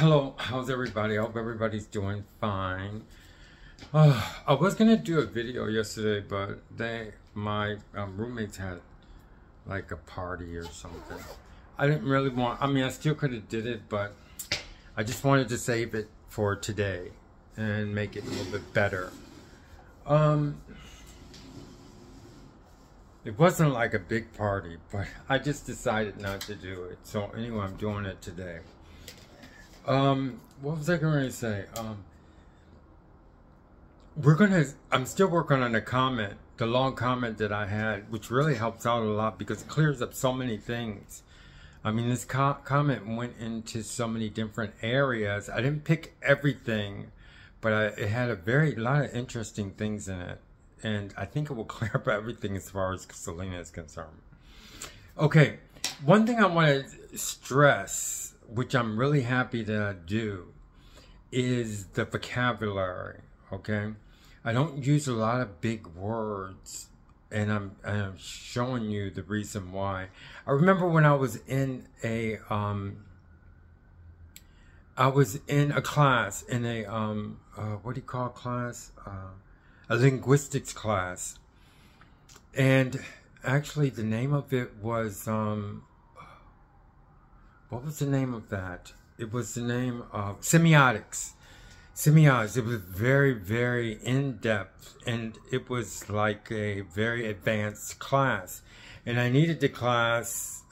Hello, how's everybody? I hope everybody's doing fine. Uh, I was gonna do a video yesterday, but they, my um, roommates had like a party or something. I didn't really want. I mean, I still could have did it, but I just wanted to save it for today and make it a little bit better. Um, it wasn't like a big party, but I just decided not to do it. So anyway, I'm doing it today. Um, what was I going to say? Um, we're gonna. I'm still working on the comment, the long comment that I had, which really helps out a lot because it clears up so many things. I mean, this co comment went into so many different areas. I didn't pick everything, but I, it had a very lot of interesting things in it, and I think it will clear up everything as far as Serena is concerned. Okay, one thing I want to stress which I'm really happy to do, is the vocabulary. Okay, I don't use a lot of big words, and I'm I'm showing you the reason why. I remember when I was in a um. I was in a class in a um uh, what do you call class uh, a linguistics class, and actually the name of it was um what was the name of that? It was the name of semiotics. Semiotics. It was very, very in depth, and it was like a very advanced class. And I needed the class.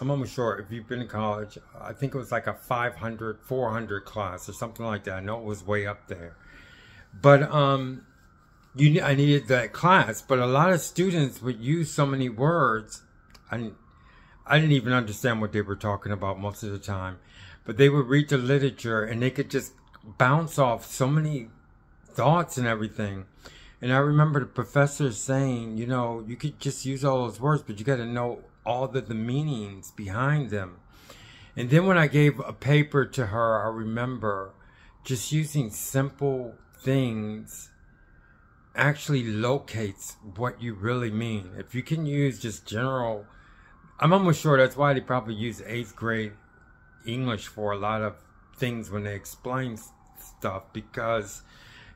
I'm almost sure if you've been in college, I think it was like a 500, 400 class or something like that. I know it was way up there. But um, you, I needed that class. But a lot of students would use so many words. I I didn't even understand what they were talking about most of the time. But they would read the literature and they could just bounce off so many thoughts and everything. And I remember the professor saying, you know, you could just use all those words, but you got to know all the, the meanings behind them. And then when I gave a paper to her, I remember just using simple things actually locates what you really mean. If you can use just general I'm almost sure that's why they probably use eighth grade English for a lot of things when they explain stuff because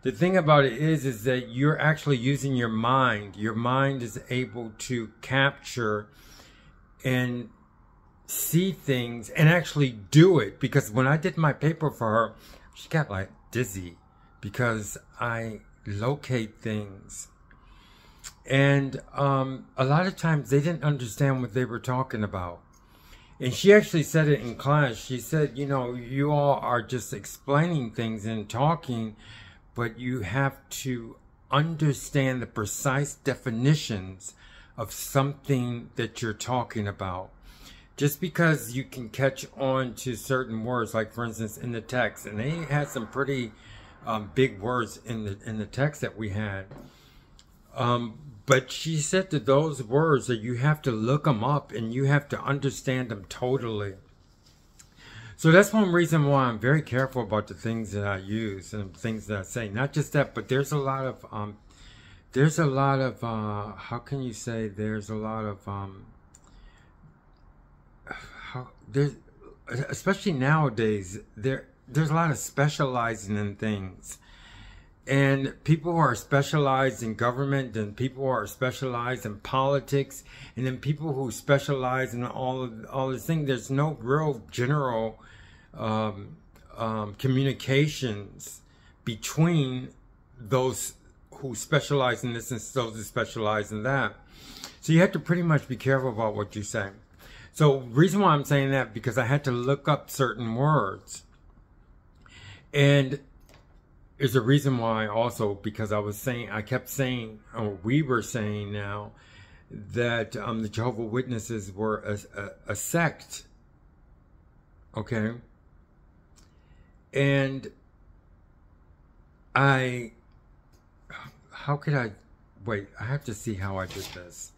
the thing about it is is that you're actually using your mind. Your mind is able to capture and see things and actually do it because when i did my paper for her she got like dizzy because i locate things and um, a lot of times they didn't understand what they were talking about. And she actually said it in class. She said, you know, you all are just explaining things and talking, but you have to understand the precise definitions of something that you're talking about. Just because you can catch on to certain words, like for instance in the text, and they had some pretty um, big words in the in the text that we had. Um, but she said that those words that you have to look them up and you have to understand them totally. So that's one reason why I'm very careful about the things that I use and things that I say. Not just that, but there's a lot of um, there's a lot of uh, how can you say there's a lot of um, how there's especially nowadays there there's a lot of specializing in things and people who are specialized in government and people who are specialized in politics and then people who specialize in all of all this thing there's no real general um, um, communications between those who specialize in this and those who specialize in that. So you have to pretty much be careful about what you say so reason why i'm saying that because i had to look up certain words. And is a reason why also because I was saying I kept saying or we were saying now that um, the Jehovah Witnesses were a, a, a sect. Okay. And I how could I wait, I have to see how I did this.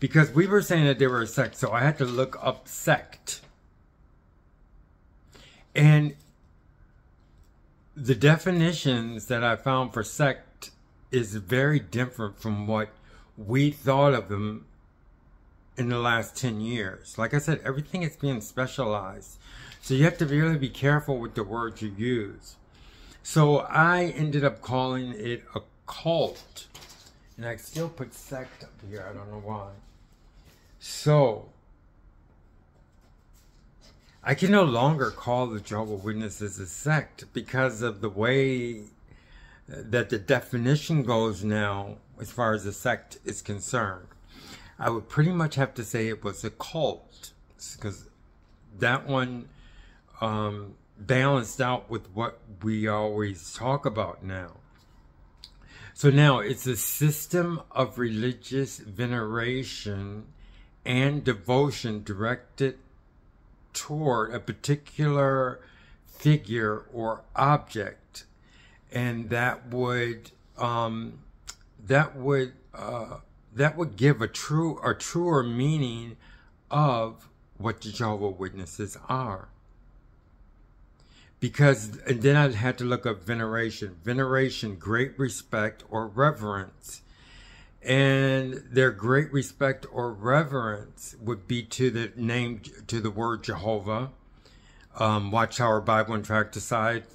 Because we were saying that they were a sect, so I had to look up sect. And the definitions that I found for sect is very different from what we thought of them in the last 10 years. Like I said, everything is being specialized. So you have to really be careful with the words you use. So I ended up calling it a cult. And I still put sect up here. I don't know why. So I can no longer call the Jehovah Witnesses a sect because of the way that the definition goes now as far as a sect is concerned. I would pretty much have to say it was a cult because that one um, balanced out with what we always talk about now. So now it's a system of religious veneration and devotion directed toward a particular figure or object, and that would um, that would uh, that would give a true a truer meaning of what the Jehovah Witnesses are. Because and then I had to look up veneration. Veneration, great respect or reverence and their great respect or reverence would be to the name to the word Jehovah. Um, Watchtower Bible and Tract Society,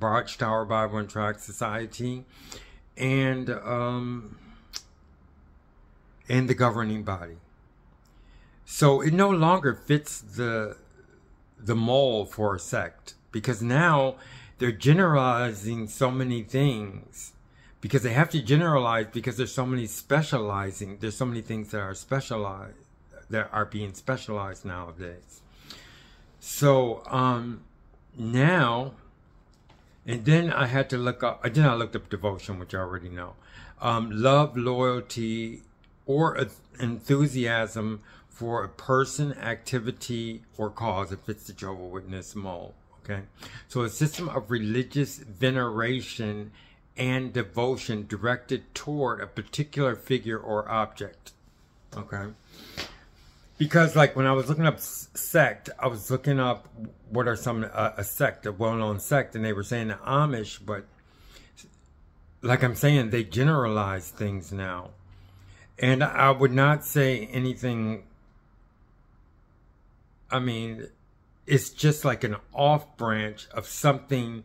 Watchtower Bible and Tract Society, and um, and the governing body. So it no longer fits the the mold for a sect because now they're generalizing so many things because they have to generalize because there's so many specializing there's so many things that are specialized that are being specialized nowadays. So um now and then i had to look up then i looked up devotion which i already know. Um, love loyalty or enthusiasm for a person activity or cause if it's the jehovah witness mold okay? So a system of religious veneration and devotion directed toward a particular figure or object. Okay? Because, like, when I was looking up sect, I was looking up what are some, uh, a sect, a well known sect, and they were saying the Amish, but like I'm saying, they generalize things now. And I would not say anything, I mean, it's just like an off branch of something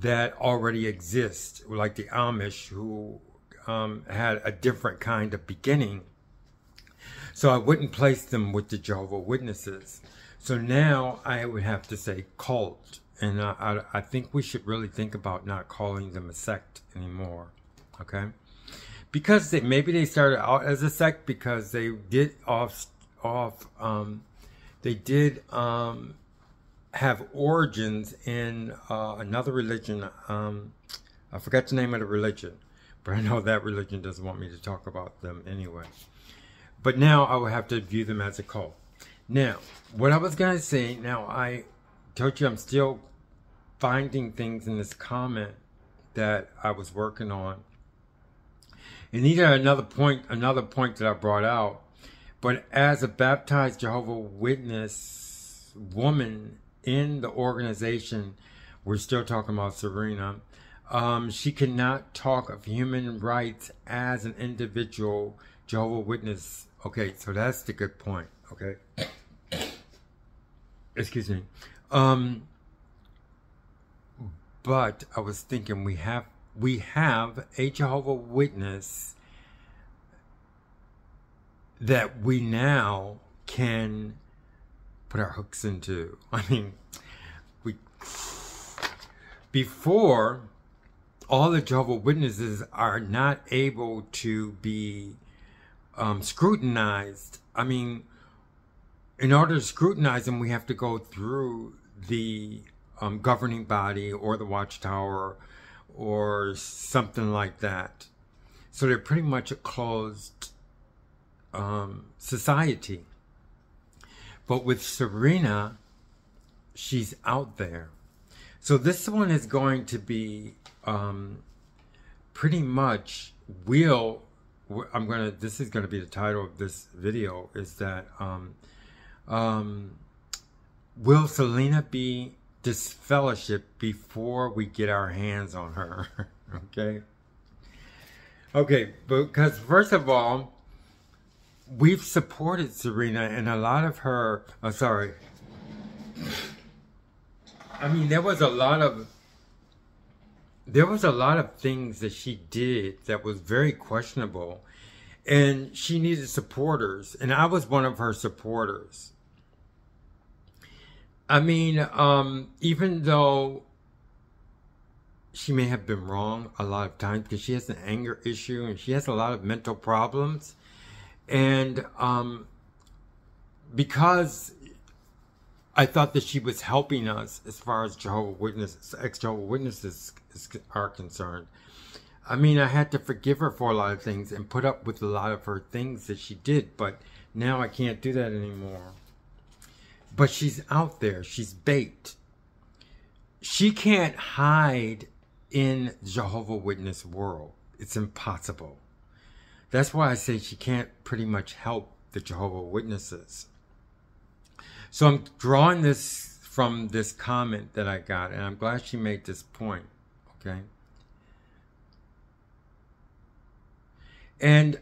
that already exist, like the Amish, who um, had a different kind of beginning. So I wouldn't place them with the Jehovah Witnesses. So now I would have to say cult. And I, I, I think we should really think about not calling them a sect anymore. Okay? Because they, maybe they started out as a sect because they did off, off, um, they did, um, have origins in uh, another religion. Um, I forgot the name of the religion, but I know that religion doesn't want me to talk about them anyway. But now I will have to view them as a cult. Now, what I was going to say, now I told you I'm still finding things in this comment that I was working on. And these are another point, another point that I brought out. But as a baptized Jehovah Witness woman in the organization, we're still talking about Serena. Um, she cannot talk of human rights as an individual Jehovah Witness. Okay, so that's the good point. Okay, excuse me. Um, but I was thinking we have we have a Jehovah Witness that we now can put our hooks into. I mean, we before all the Jehovah Witnesses are not able to be um, scrutinized. I mean, in order to scrutinize them, we have to go through the um, governing body or the watchtower or something like that. So they're pretty much a closed um, society. But with Serena, she's out there. So this one is going to be um, pretty much will. I'm gonna. This is gonna be the title of this video. Is that um, um, will Serena be disfellowship before we get our hands on her? okay. Okay, because first of all, we've supported Serena and a lot of her. Oh, sorry. I mean, there was a lot of there was a lot of things that she did that was very questionable and she needed supporters and i was one of her supporters i mean um, even though she may have been wrong a lot of times because she has an anger issue and she has a lot of mental problems and um, because I thought that she was helping us as far as Jehovah Witnesses, ex Jehovah Witnesses are concerned. I mean, I had to forgive her for a lot of things and put up with a lot of her things that she did, but now I can't do that anymore. But she's out there. She's bait. She can't hide in Jehovah Witness world. It's impossible. That's why I say she can't pretty much help the Jehovah Witnesses. So I'm drawing this from this comment that I got, and I'm glad she made this point. Okay. And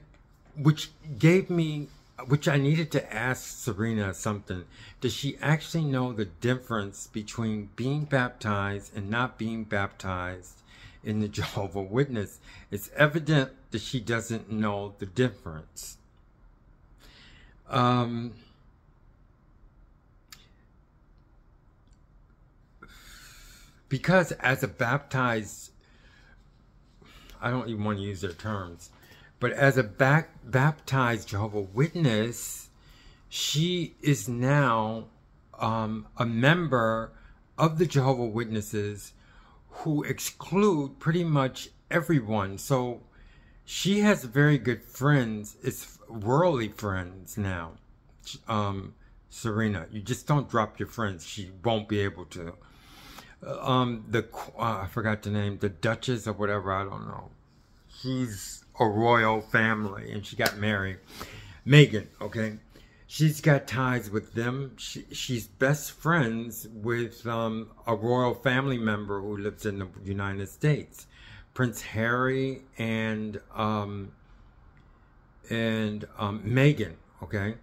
which gave me, which I needed to ask Serena something. Does she actually know the difference between being baptized and not being baptized in the Jehovah Witness? It's evident that she doesn't know the difference. Um, because as a baptized, I don't even want to use their terms, but as a back, baptized Jehovah Witness, she is now um, a member of the Jehovah Witnesses who exclude pretty much everyone. So she has very good friends. It's worldly friends now. Um, Serena, you just don't drop your friends. She won't be able to um the uh, I forgot the name, the Duchess or whatever. I don't know. She's a royal family, and she got married. Meghan, okay, she's got ties with them. She, she's best friends with um, a royal family member who lives in the United States, Prince Harry and um, and um, Meghan. Okay,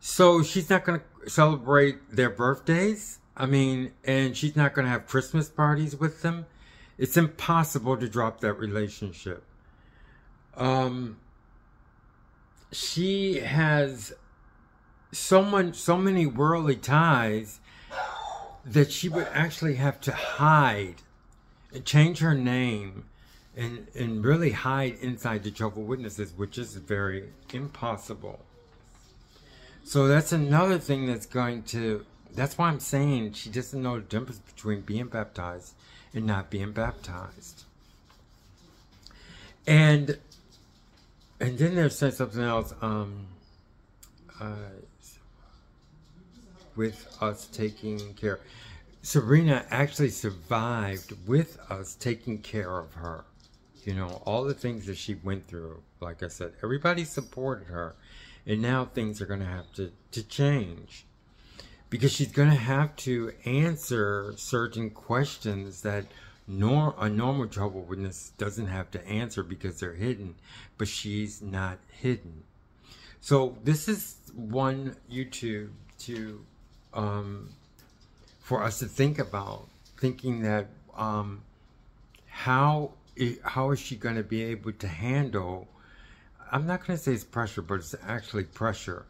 so she's not going to celebrate their birthdays I mean, and she's not going to have Christmas parties with them. It's impossible to drop that relationship. Um, she has so much, so many worldly ties that she would actually have to hide change her name and and really hide inside the Jehovah Witnesses, which is very impossible. So that's another thing that's going to that's why I'm saying she doesn't know the difference between being baptized and not being baptized. And and then there's something else. Um, uh, with us taking care. Serena actually survived with us taking care of her. You know, all the things that she went through. Like I said, everybody supported her. And now things are going to have to, to change because she's going to have to answer certain questions that nor a normal Jehovah Witness doesn't have to answer because they're hidden, but she's not hidden. So this is one YouTube to um, for us to think about, thinking that um, how how is she going to be able to handle? I'm not going to say it's pressure, but it's actually pressure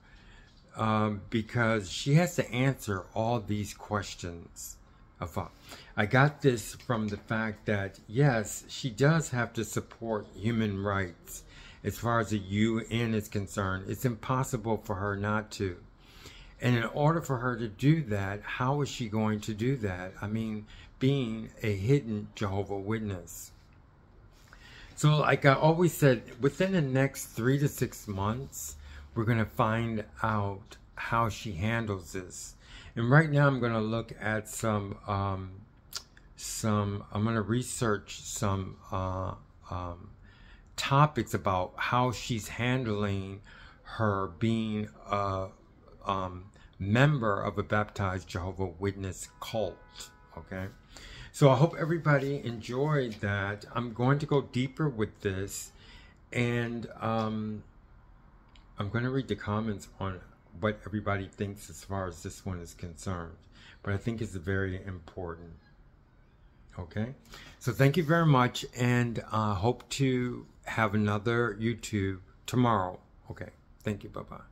um, because she has to answer all these questions. Uh, I got this from the fact that, yes, she does have to support human rights as far as the UN is concerned. It's impossible for her not to. And in order for her to do that, how is she going to do that? I mean, being a hidden Jehovah Witness. So, like I always said, within the next three to six months, we're going to find out how she handles this. And right now I'm going to look at some, um, some, I'm going to research some uh, um, topics about how she's handling her being a um, member of a baptized Jehovah Witness cult. Okay. So I hope everybody enjoyed that. I'm going to go deeper with this and um, I'm going to read the comments on what everybody thinks as far as this one is concerned. But I think it's very important. Okay? So thank you very much and uh, hope to have another YouTube tomorrow. Okay. Thank you. Bye bye.